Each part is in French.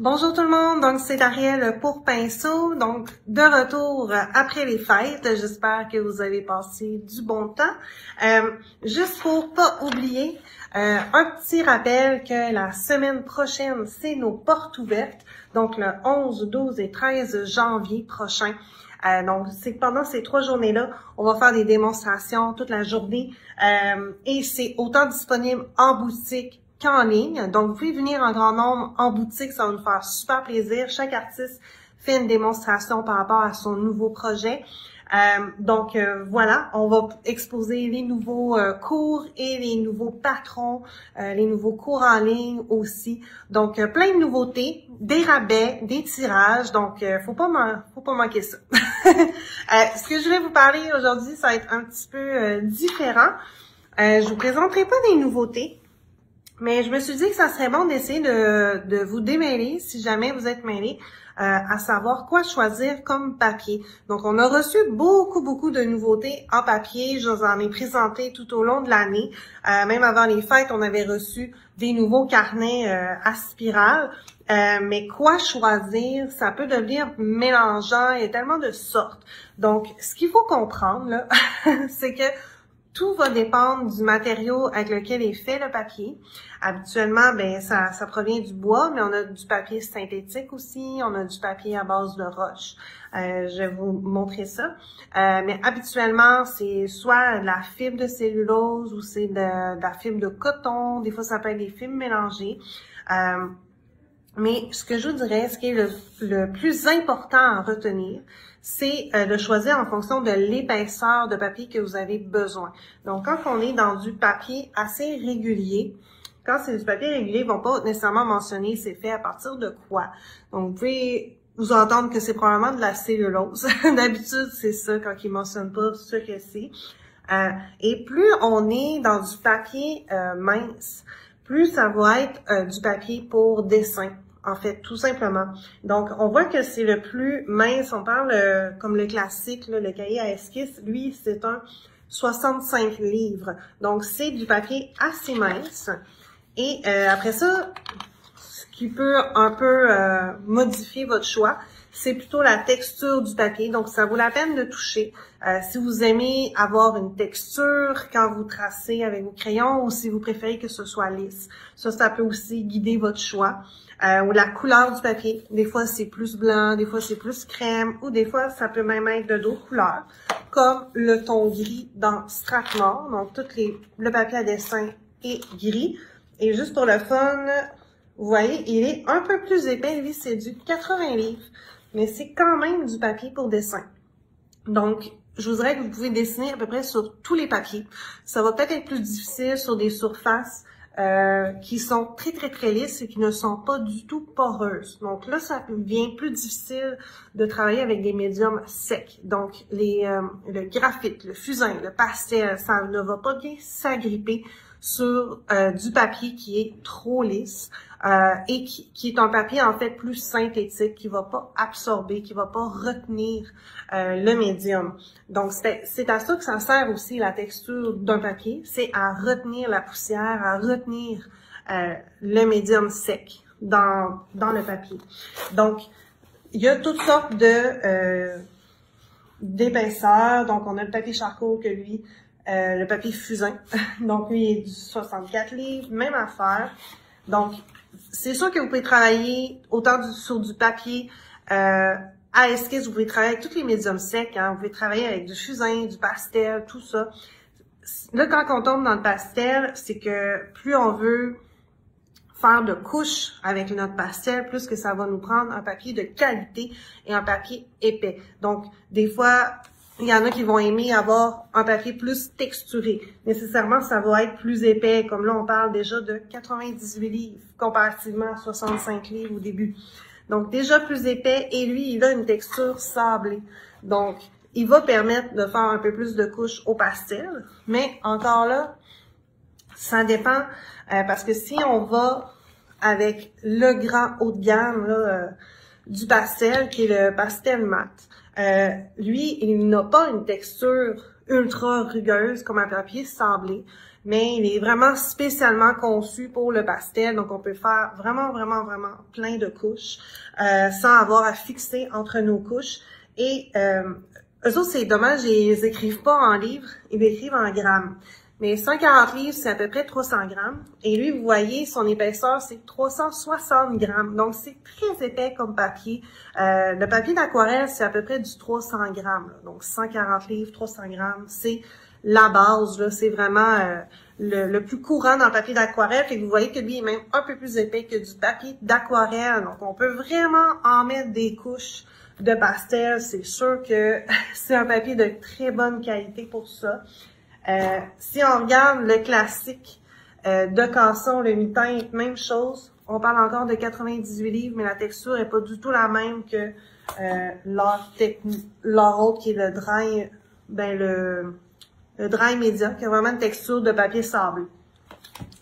Bonjour tout le monde, donc c'est Ariel pour Pinceau, donc de retour après les fêtes, j'espère que vous avez passé du bon temps. Euh, juste pour pas oublier, euh, un petit rappel que la semaine prochaine, c'est nos portes ouvertes, donc le 11, 12 et 13 janvier prochain. Euh, donc, c'est pendant ces trois journées-là, on va faire des démonstrations toute la journée euh, et c'est autant disponible en boutique en ligne. Donc, vous pouvez venir en grand nombre en boutique, ça va nous faire super plaisir. Chaque artiste fait une démonstration par rapport à son nouveau projet. Euh, donc euh, voilà, on va exposer les nouveaux euh, cours et les nouveaux patrons, les nouveaux cours en ligne aussi. Donc plein de nouveautés, des rabais, des tirages. Donc faut pas faut pas manquer ça. ce que je vais vous parler aujourd'hui, ça va être un petit peu différent. je vous présenterai pas des nouveautés. Mais je me suis dit que ça serait bon d'essayer de, de, vous démêler, si jamais vous êtes mêlé, euh, à savoir quoi choisir comme papier. Donc, on a reçu beaucoup, beaucoup de nouveautés en papier. Je vous en ai présenté tout au long de l'année. Euh, même avant les fêtes, on avait reçu des nouveaux carnets euh, à spirale. mais quoi choisir, ça peut devenir mélangeant. Il y a tellement de sortes. Donc, ce qu'il faut comprendre, c'est que tout va dépendre du matériau avec lequel est fait le papier. Habituellement, ben ça, ça provient du bois, mais on a du papier synthétique aussi, on a du papier à base de roche. Euh, je vais vous montrer ça. Euh, mais habituellement, c'est soit de la fibre de cellulose ou c'est de, la fibre de coton. Des fois, ça peut être des fibres mélangées. Euh, mais ce que je vous dirais, ce qui est le, plus important à retenir, c'est euh, de choisir en fonction de l'épaisseur de papier que vous avez besoin. Donc, quand on est dans du papier assez régulier, quand c'est du papier régulier, ils vont pas nécessairement mentionner c'est fait à partir de quoi. Donc, vous pouvez vous entendre que c'est probablement de la cellulose. D'habitude, c'est ça quand ils mentionnent pas ce que c'est. Euh, et plus on est dans du papier euh, mince, plus ça va être du papier pour dessin en fait, tout simplement. Donc, on voit que c'est le plus mince. On parle euh, comme le classique, le cahier à esquisse. Lui, c'est un 65 livres. Donc, c'est du papier assez mince. Et euh, après ça, ce qui peut un peu euh, modifier votre choix, c'est plutôt la texture du papier. Donc, ça vaut la peine de toucher. si vous aimez avoir une texture quand vous tracez avec vos crayons ou si vous préférez que ce soit lisse. Ça, ça peut aussi guider votre choix. Euh, ou la couleur du papier. Des fois, c'est plus blanc, des fois, c'est plus crème, ou des fois, ça peut même être de d'autres couleurs, comme le ton gris dans Strathmore. Donc, tout les, le papier à dessin est gris. Et juste pour le fun, vous voyez, il est un peu plus épais. Lui, c'est du 80 livres, mais c'est quand même du papier pour dessin. Donc, je vous dirais que vous pouvez dessiner à peu près sur tous les papiers. Ça va peut-être être plus difficile sur des surfaces euh, qui sont très, très, très lisses et qui ne sont pas du tout poreuses. Donc là, ça devient plus difficile de travailler avec des médiums secs. Donc, les, euh, le graphite, le fusain, le pastel, ça ne va pas bien s'agripper sur euh, du papier qui est trop lisse euh, et qui, qui, est un papier en fait plus synthétique, qui va pas absorber, qui va pas retenir euh, le médium. Donc c'est à ça que ça sert aussi la texture d'un papier, c'est à retenir la poussière, à retenir le médium sec dans, dans le papier. Donc il y a toutes sortes de d'épaisseurs. Donc on a le papier charcot que lui euh, le papier fusain. Donc, lui, il est du 64 livres, même affaire. Donc, c'est sûr que vous pouvez travailler autant sur du papier euh, à esquisse, vous pouvez travailler avec tous les médiums secs, hein. vous pouvez travailler avec du fusain, du pastel, tout ça. Là, quand on tombe dans le pastel, c'est que plus on veut faire de couches avec notre pastel, plus que ça va nous prendre un papier de qualité et un papier épais. Donc, des fois, il y en a qui vont aimer avoir un papier plus texturé. Nécessairement, ça va être plus épais. Comme là, on parle déjà de 98 livres comparativement à 65 livres au début. Donc, déjà plus épais et lui, il a une texture sablée. Donc, il va permettre de faire un peu plus de couches au pastel. Mais encore là, ça dépend euh, parce que si on va avec le grand haut de gamme là, euh, du pastel, qui est le pastel mat, euh, lui, il n'a pas une texture ultra rugueuse comme un papier sablé. mais il est vraiment spécialement conçu pour le pastel. Donc, on peut faire vraiment, vraiment, vraiment plein de couches euh, sans avoir à fixer entre nos couches. Et euh, eux autres, c'est dommage, ils écrivent pas en livres, ils écrivent en grammes. Mais 140 livres, c'est à peu près 300 grammes. Et lui, vous voyez, son épaisseur, c'est 360 grammes. Donc, c'est très épais comme papier. Euh, le papier d'aquarelle, c'est à peu près du 300 grammes. Donc, 140 livres, 300 grammes, c'est la base. C'est vraiment euh, le, plus courant dans le papier d'aquarelle. Et vous voyez que lui est même un peu plus épais que du papier d'aquarelle. Donc, on peut vraiment en mettre des couches de pastel. C'est sûr que c'est un papier de très bonne qualité pour ça. Euh, si on regarde le classique euh, de Casson, le mi même chose. On parle encore de 98 livres, mais la texture est pas du tout la même que euh, leur, autre qui est le dry, ben le, le dry média, qui a vraiment une texture de papier sable.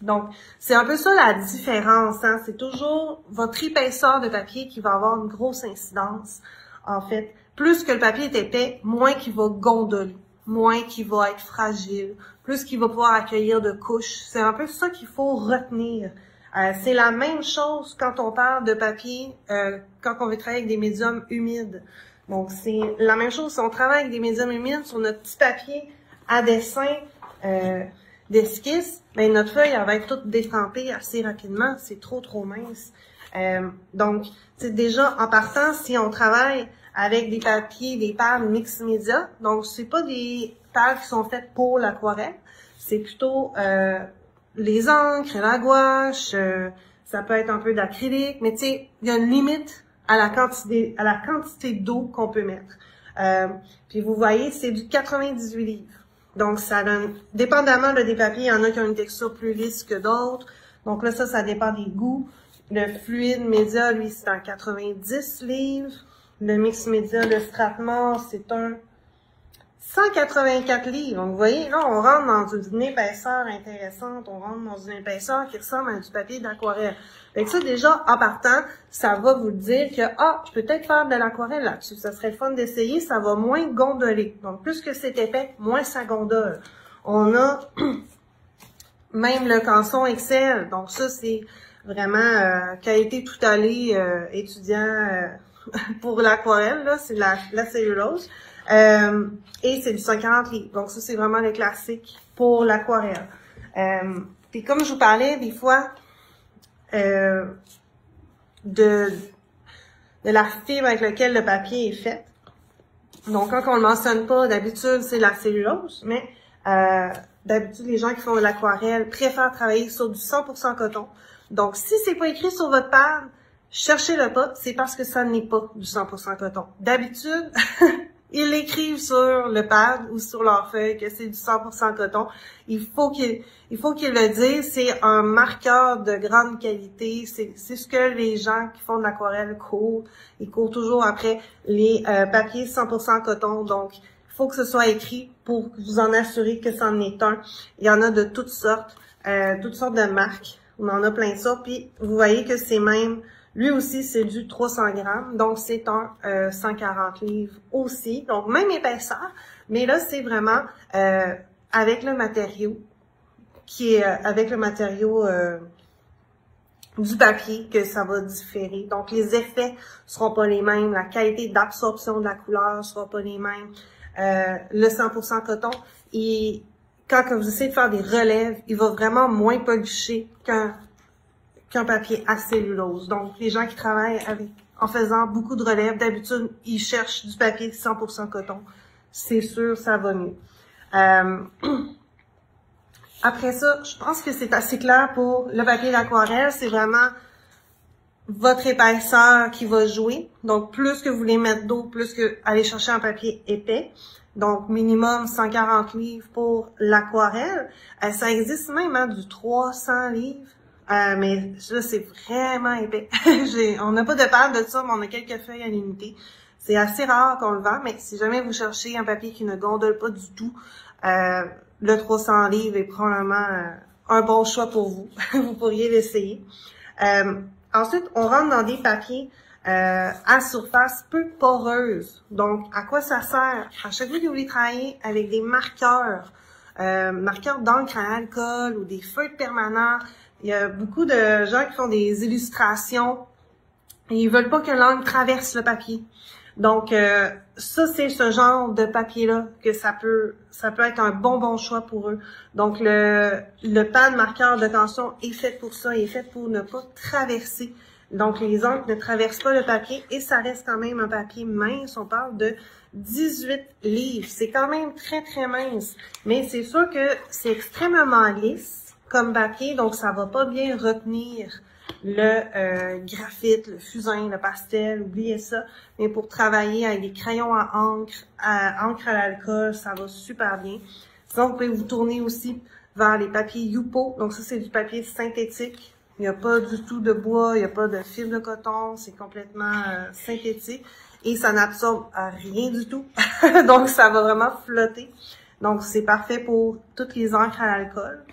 Donc, c'est un peu ça la différence. Hein? C'est toujours votre épaisseur de papier qui va avoir une grosse incidence. En fait, plus que le papier est épais, moins qu'il va gondoler moins qu'il va être fragile, plus qu'il va pouvoir accueillir de couches. C'est un peu ça qu'il faut retenir. Euh, c'est la même chose quand on parle de papier, euh, quand on veut travailler avec des médiums humides. Donc, c'est la même chose si on travaille avec des médiums humides sur notre petit papier à dessin euh, d'esquisse, ben notre feuille elle va être toute détrempée assez rapidement. C'est trop, trop mince. Donc, déjà en partant, si on travaille avec des papiers, des pales mix média. Donc, c'est pas des pales qui sont faites pour l'aquarelle. C'est plutôt euh, les encres, la gouache, euh, ça peut être un peu d'acrylique, mais tu sais, il y a une limite à la quantité, à la quantité d'eau qu'on peut mettre. Euh, puis vous voyez, c'est du 98 livres. Donc, ça donne, dépendamment des papiers, il y en a qui ont une texture plus lisse que d'autres. Donc là, ça, ça dépend des goûts. Le fluide média, lui, c'est un 90 livres. Le mix média de Strathmore, c'est un 184 livres. Donc, vous voyez, là, on rentre dans une épaisseur intéressante. On rentre dans une épaisseur qui ressemble à du papier d'aquarelle. Fait que ça, déjà, en partant, ça va vous dire que, ah, je peux peut-être faire de l'aquarelle là-dessus. Ça serait fun d'essayer. Ça va moins gondoler. Donc, plus que c'est épais, moins ça gondole. On a même le canson Excel. Donc, ça, c'est vraiment euh, qualité tout allé euh, étudiant euh, pour l'aquarelle, là, c'est la, la cellulose. Euh, et c'est du 140 livres. Donc ça, c'est vraiment le classique pour l'aquarelle. Euh, puis comme je vous parlais des fois euh, de, de la fibre avec laquelle le papier est fait. Donc quand on le mentionne pas, d'habitude, c'est la cellulose, mais euh, d'habitude, les gens qui font de l'aquarelle préfèrent travailler sur du 100% coton. Donc si c'est pas écrit sur votre pad, Cherchez-le pas, c'est parce que ça n'est pas du 100% coton. D'habitude, ils écrivent sur le pad ou sur leur feuille que c'est du 100% coton. Il faut qu'ils il faut qu'ils le disent. C'est un marqueur de grande qualité. C'est ce que les gens qui font de l'aquarelle courent. Ils courent toujours après les euh, papiers 100% coton. Donc, il faut que ce soit écrit pour vous en assurer que c'en est un. Il y en a de toutes sortes, euh, toutes sortes de marques. On en a plein de ça. Puis, vous voyez que c'est même lui aussi, c'est du 300 grammes, donc c'est un 140 euh, livres aussi. Donc, même épaisseur, mais là, c'est vraiment euh, avec le matériau qui est euh, avec le matériau du papier que ça va différer. Donc, les effets seront pas les mêmes, la qualité d'absorption de la couleur sera pas les mêmes. le 100% coton, et quand vous essayez de faire des relèves, il va vraiment moins policher qu'un qu'un papier à cellulose. Donc, les gens qui travaillent avec, en faisant beaucoup de relèves, d'habitude, ils cherchent du papier 100% coton. C'est sûr, ça va mieux. Euh, après ça, je pense que c'est assez clair pour le papier d'aquarelle. C'est vraiment votre épaisseur qui va jouer. Donc, plus que vous voulez mettre d'eau, plus que aller chercher un papier épais. Donc, minimum 140 livres pour l'aquarelle. Euh, ça existe même hein, du 300 livres. Euh, mais ça, c'est vraiment épais. on n'a pas de pâte de ça, mais on a quelques feuilles à l'unité. C'est assez rare qu'on le vend, mais si jamais vous cherchez un papier qui ne gondole pas du tout, euh, le 300 livres est probablement euh, un bon choix pour vous. vous pourriez l'essayer. ensuite, on rentre dans des papiers à surface peu poreuse. Donc, à quoi ça sert? À chaque fois que vous voulez travailler avec des marqueurs euh, marqueurs d'encre à alcool ou des feutres permanents. Il y a beaucoup de gens qui font des illustrations et ils veulent pas que l'encre traverse le papier. Donc, euh, ça, c'est ce genre de papier-là que ça peut ça peut être un bon bon choix pour eux. Donc, le, le pad marqueur de tension est fait pour ça, est fait pour ne pas traverser. Donc, les encres ne traversent pas le papier et ça reste quand même un papier mince. On parle de 18 livres. C'est quand même très, très mince. Mais c'est sûr que c'est extrêmement lisse comme papier, donc ça va pas bien retenir le euh, graphite, le fusain, le pastel, oubliez ça. Mais pour travailler avec des crayons à encre, à encre à l'alcool, ça va super bien. Sinon, vous pouvez vous tourner aussi vers les papiers Yupo. Donc ça, c'est du papier synthétique. Il n'y a pas du tout de bois, il n'y a pas de fil de coton, c'est complètement euh, synthétique. Et ça n'absorbe rien du tout. Donc, ça va vraiment flotter. Donc, c'est parfait pour toutes les encres à l'alcool.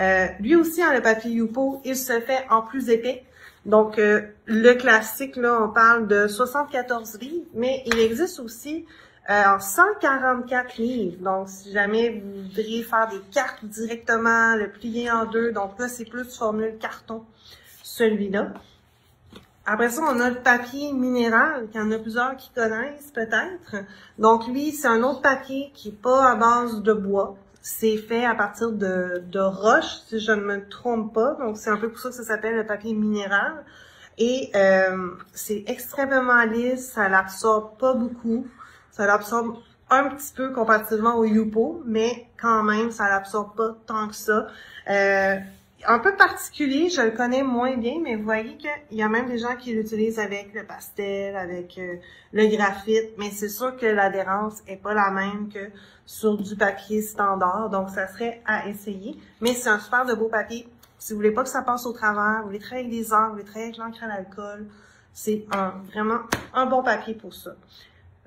Euh, lui aussi, hein, le papier Yupo, il se fait en plus épais. Donc, euh, le classique, là, on parle de 74 livres, mais il existe aussi euh, en 144 livres. Donc, si jamais vous voudriez faire des cartes directement, le plier en deux, donc là, c'est plus formule carton, celui-là. Après ça, on a le papier minéral, qu'il y en a plusieurs qui connaissent peut-être. Donc, lui, c'est un autre papier qui n'est pas à base de bois. C'est fait à partir de, de roches, si je ne me trompe pas. Donc, c'est un peu pour ça que ça s'appelle le papier minéral. Et euh, c'est extrêmement lisse, ça l'absorbe pas beaucoup. Ça l'absorbe un petit peu comparativement au Yupo, mais quand même, ça l'absorbe pas tant que ça. Euh, un peu particulier, je le connais moins bien, mais vous voyez qu'il y a même des gens qui l'utilisent avec le pastel, avec euh, le graphite, mais c'est sûr que l'adhérence est pas la même que sur du papier standard, donc ça serait à essayer. Mais c'est un super de beau papier. Si vous voulez pas que ça passe au travers, vous voulez travailler avec des encres, vous voulez travailler avec l'encre à l'alcool, c'est un, vraiment un bon papier pour ça.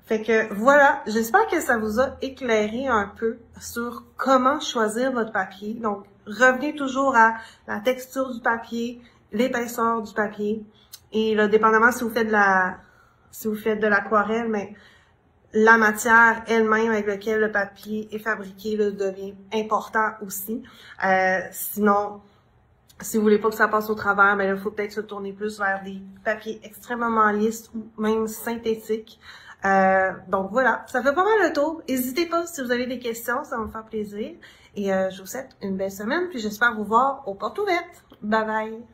Fait que voilà, j'espère que ça vous a éclairé un peu sur comment choisir votre papier. Donc, revenez toujours à la texture du papier, l'épaisseur du papier. Et là, dépendamment si vous faites de la si vous faites de l'aquarelle, mais la matière elle-même avec laquelle le papier est fabriqué là, devient important aussi. Euh, sinon, si vous voulez pas que ça passe au travers, ben il faut peut-être se tourner plus vers des papiers extrêmement lisses ou même synthétiques. Euh, donc voilà, ça fait pas mal le tour. N'hésitez pas si vous avez des questions, ça va me faire plaisir. Et euh, je vous souhaite une belle semaine, puis j'espère vous voir aux portes ouvertes. Bye bye!